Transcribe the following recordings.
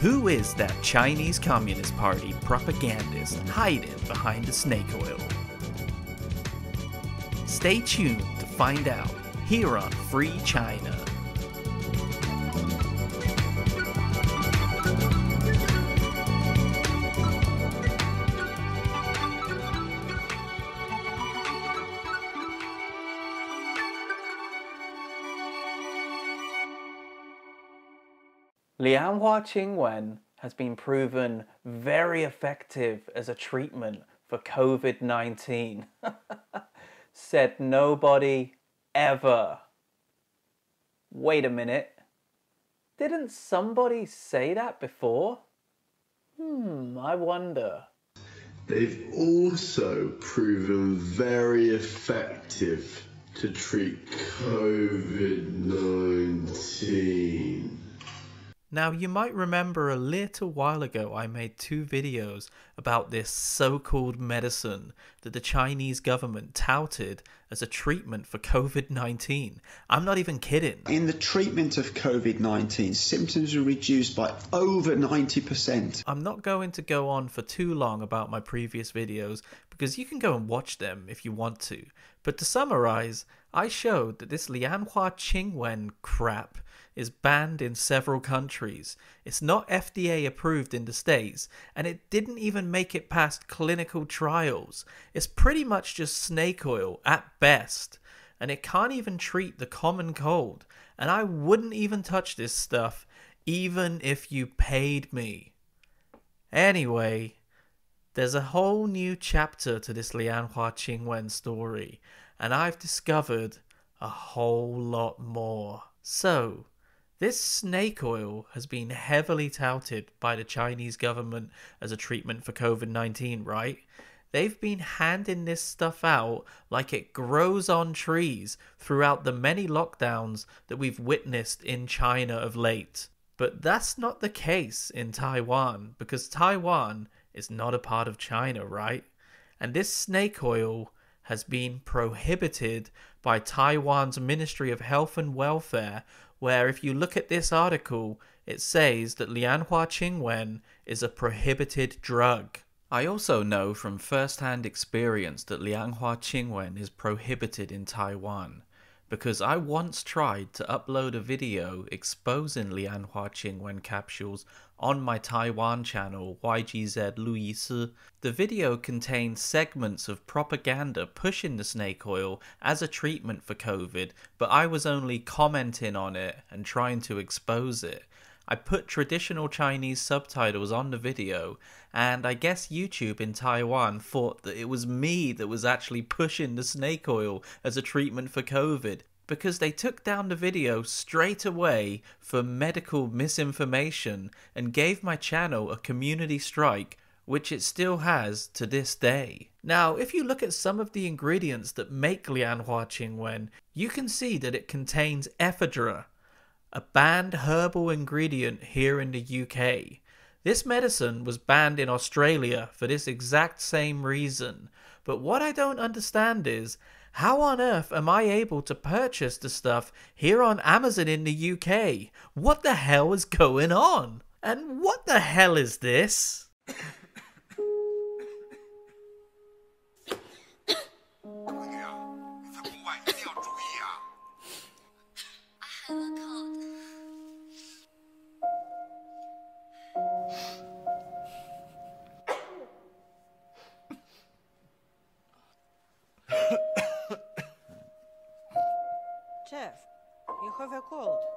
Who is that Chinese Communist Party propagandist hiding behind the snake oil? Stay tuned to find out here on Free China. Lianhua Qingwen has been proven very effective as a treatment for COVID 19. Said nobody ever. Wait a minute. Didn't somebody say that before? Hmm, I wonder. They've also proven very effective to treat COVID 19. Now, you might remember a little while ago I made two videos about this so called medicine that the Chinese government touted as a treatment for COVID 19. I'm not even kidding. In the treatment of COVID 19, symptoms were reduced by over 90%. I'm not going to go on for too long about my previous videos because you can go and watch them if you want to. But to summarize, I showed that this Lianhua Qingwen crap is banned in several countries. It's not FDA approved in the States, and it didn't even make it past clinical trials. It's pretty much just snake oil at best, and it can't even treat the common cold. And I wouldn't even touch this stuff, even if you paid me. Anyway, there's a whole new chapter to this Lianhua Qingwen story, and I've discovered a whole lot more. So, this snake oil has been heavily touted by the Chinese government as a treatment for COVID 19, right? They've been handing this stuff out like it grows on trees throughout the many lockdowns that we've witnessed in China of late. But that's not the case in Taiwan because Taiwan is not a part of China, right? And this snake oil has been prohibited by Taiwan's Ministry of Health and Welfare where if you look at this article, it says that Lianhua Qingwen is a prohibited drug. I also know from first-hand experience that Lianhua Qingwen is prohibited in Taiwan because I once tried to upload a video exposing Lianhua Qingwen capsules on my Taiwan channel YGZ Louis. The video contained segments of propaganda pushing the snake oil as a treatment for COVID, but I was only commenting on it and trying to expose it. I put traditional Chinese subtitles on the video, and I guess YouTube in Taiwan thought that it was me that was actually pushing the snake oil as a treatment for COVID because they took down the video straight away for medical misinformation and gave my channel a community strike, which it still has to this day. Now, if you look at some of the ingredients that make Lianhua Qingwen, you can see that it contains ephedra, a banned herbal ingredient here in the UK. This medicine was banned in Australia for this exact same reason. But what I don't understand is how on earth am I able to purchase the stuff here on Amazon in the UK? What the hell is going on? And what the hell is this?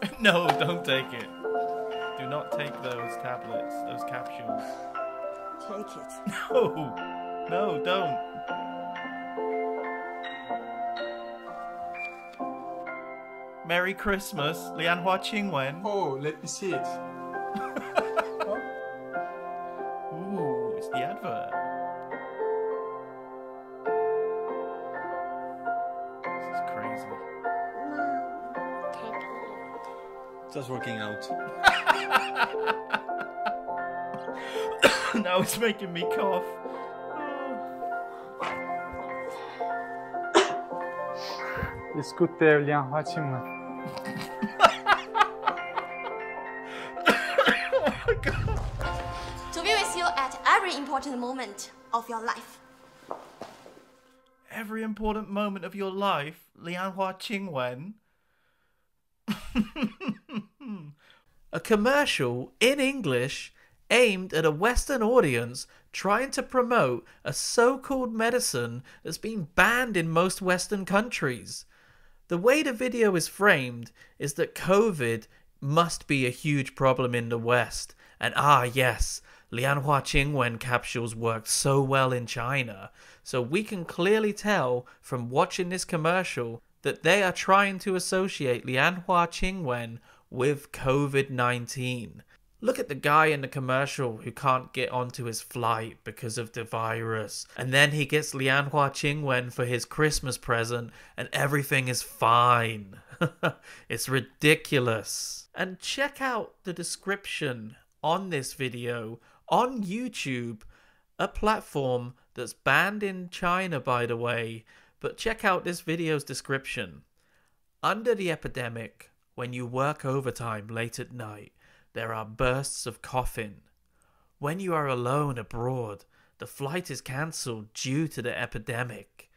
no, don't take it. Do not take those tablets, those capsules. Take it. No, no, don't. Merry Christmas, Lianhua Qingwen. Oh, let me see it. Ooh, it's the advert. This is crazy. Just working out. now it's making me cough. It's good there, Liang Hua To be with you at every important moment of your life. Every important moment of your life, Lianhua Qingwen. a commercial in English aimed at a Western audience trying to promote a so called medicine that's been banned in most Western countries. The way the video is framed is that COVID must be a huge problem in the West. And ah, yes, Lianhua Qingwen capsules worked so well in China. So we can clearly tell from watching this commercial that they are trying to associate Lianhua Qingwen with COVID 19. Look at the guy in the commercial who can't get onto his flight because of the virus. And then he gets Lianhua Qingwen for his Christmas present and everything is fine. it's ridiculous. And check out the description on this video on YouTube, a platform that's banned in China, by the way. But check out this video's description. Under the epidemic, when you work overtime late at night, there are bursts of coughing. When you are alone abroad, the flight is cancelled due to the epidemic.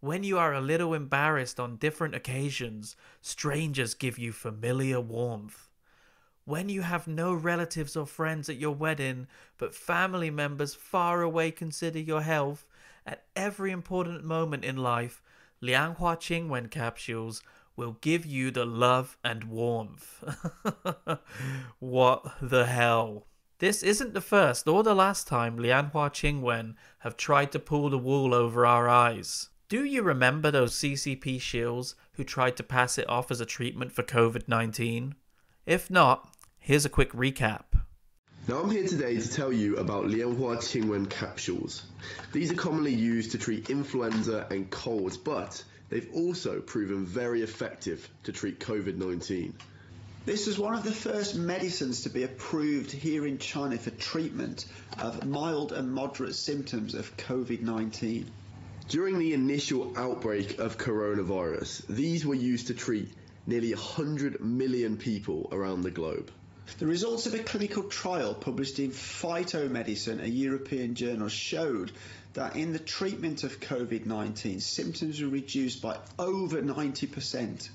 When you are a little embarrassed on different occasions, strangers give you familiar warmth. When you have no relatives or friends at your wedding, but family members far away consider your health, at every important moment in life, Lianhua Qingwen capsules will give you the love and warmth. what the hell? This isn't the first or the last time Lianhua Qingwen have tried to pull the wool over our eyes. Do you remember those CCP shills who tried to pass it off as a treatment for COVID 19? If not, here's a quick recap. Now I'm here today to tell you about Lianhua Qingwen capsules. These are commonly used to treat influenza and colds, but they've also proven very effective to treat COVID-19. This was one of the first medicines to be approved here in China for treatment of mild and moderate symptoms of COVID 19. During the initial outbreak of coronavirus, these were used to treat nearly 100 million people around the globe. The results of a clinical trial published in Phytomedicine, a European journal, showed that in the treatment of COVID 19, symptoms were reduced by over 90%.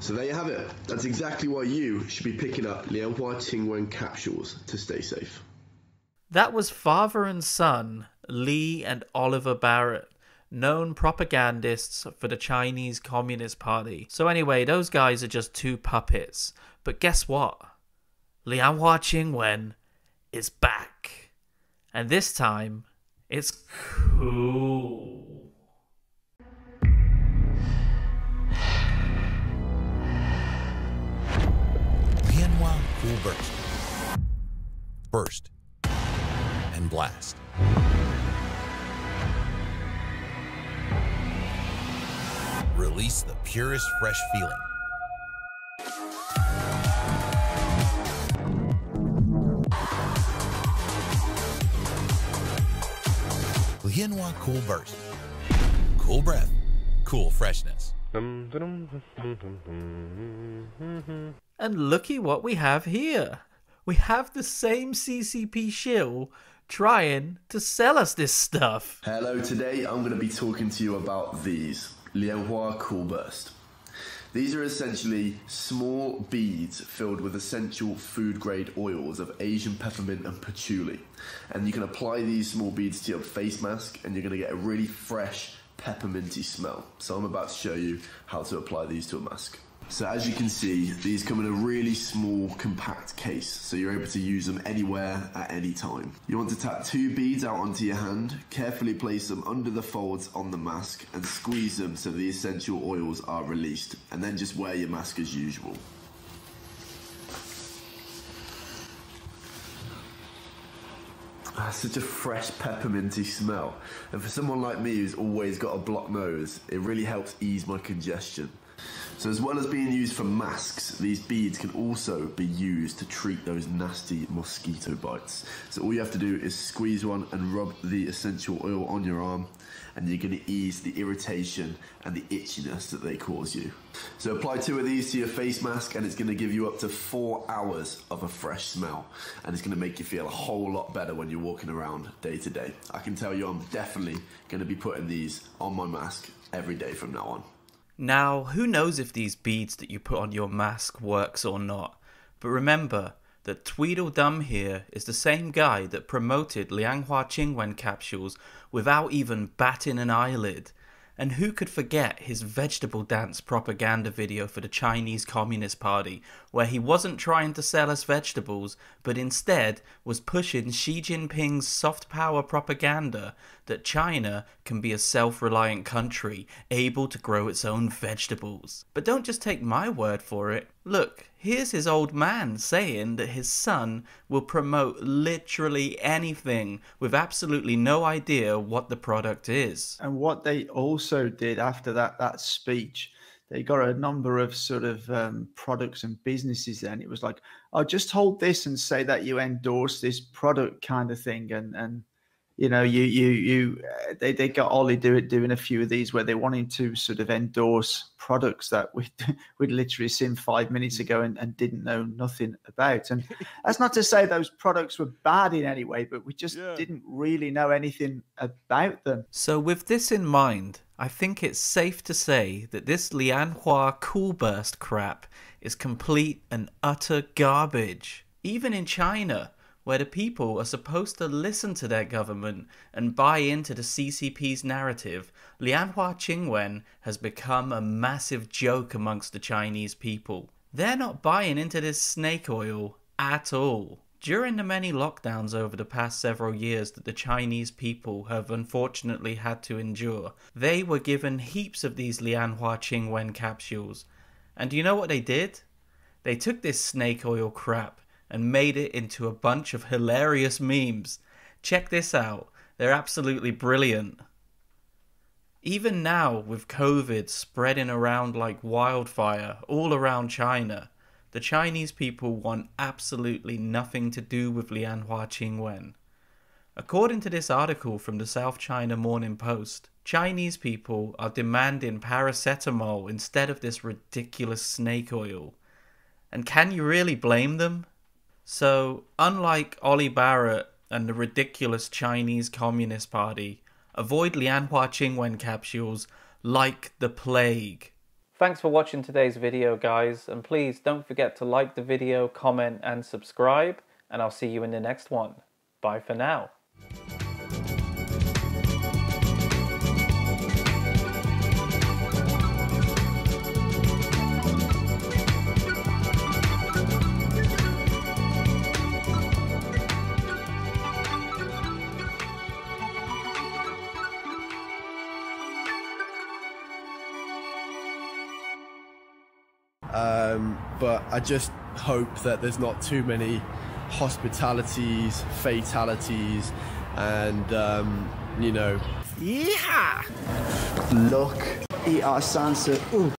So there you have it. That's exactly why you should be picking up Lianhua Qingwen capsules to stay safe. That was father and son, Lee and Oliver Barrett, known propagandists for the Chinese Communist Party. So, anyway, those guys are just two puppets. But guess what? Lianhua Qingwen is back. And this time, it's cool. Lianhua Cool Burst. Burst. And blast. Release the purest fresh feeling. Lianhua Cool Burst. Cool breath, cool freshness. And looky what we have here. We have the same CCP shill trying to sell us this stuff. Hello, today I'm going to be talking to you about these Lianhua Cool Burst. These are essentially small beads filled with essential food grade oils of Asian peppermint and patchouli. And you can apply these small beads to your face mask and you're going to get a really fresh pepperminty smell. So I'm about to show you how to apply these to a mask. So as you can see, these come in a really small, compact case, so you're able to use them anywhere at any time. You want to tap two beads out onto your hand, carefully place them under the folds on the mask, and squeeze them so the essential oils are released, and then just wear your mask as usual. Ah, such a fresh pepperminty smell. And for someone like me who's always got a blocked nose, it really helps ease my congestion. So as well as being used for masks, these beads can also be used to treat those nasty mosquito bites. So all you have to do is squeeze one and rub the essential oil on your arm and you're going to ease the irritation and the itchiness that they cause you. So apply two of these to your face mask and it's going to give you up to four hours of a fresh smell and it's going to make you feel a whole lot better when you're walking around day to day. I can tell you I'm definitely going to be putting these on my mask every day from now on. Now, who knows if these beads that you put on your mask works or not? But remember that Tweedledum here is the same guy that promoted Lianhua Qingwen capsules without even batting an eyelid. And who could forget his vegetable dance propaganda video for the Chinese Communist Party, where he wasn't trying to sell us vegetables, but instead was pushing Xi Jinping's soft power propaganda that China can be a self reliant country able to grow its own vegetables. But don't just take my word for it. Look, here's his old man saying that his son will promote literally anything with absolutely no idea what the product is. And what they also did after that that speech, they got a number of sort of um, products and businesses. Then it was like, "Oh, just hold this and say that you endorse this product," kind of thing, and and you know, you you you uh, they they got Ollie doing doing a few of these where they wanted to sort of endorse products that we we'd literally seen five minutes ago and, and didn't know nothing about. And that's not to say those products were bad in any way, but we just yeah. didn't really know anything about them. So with this in mind, I think it's safe to say that this Lianhua Cool Burst crap is complete and utter garbage. Even in China, where the people are supposed to listen to their government and buy into the CCP's narrative, Lianhua Qingwen has become a massive joke amongst the Chinese people. They're not buying into this snake oil at all. During the many lockdowns over the past several years that the Chinese people have unfortunately had to endure, they were given heaps of these Lianhua Qingwen capsules. And do you know what they did? They took this snake oil crap and made it into a bunch of hilarious memes. Check this out, they're absolutely brilliant. Even now, with COVID spreading around like wildfire all around China, the Chinese people want absolutely nothing to do with Lianhua Qingwen. According to this article from the South China Morning Post, Chinese people are demanding paracetamol instead of this ridiculous snake oil. And can you really blame them? So, unlike Ollie Barrett and the ridiculous Chinese Communist Party, avoid Lianhua Qingwen capsules like the plague. Thanks for watching today's video, guys, and please don't forget to like the video, comment, and subscribe, and I'll see you in the next one. Bye for now. Um, but I just hope that there's not too many hospitalities, fatalities, and um, you know. Yeah. Look, eat our Sansa. Ooh.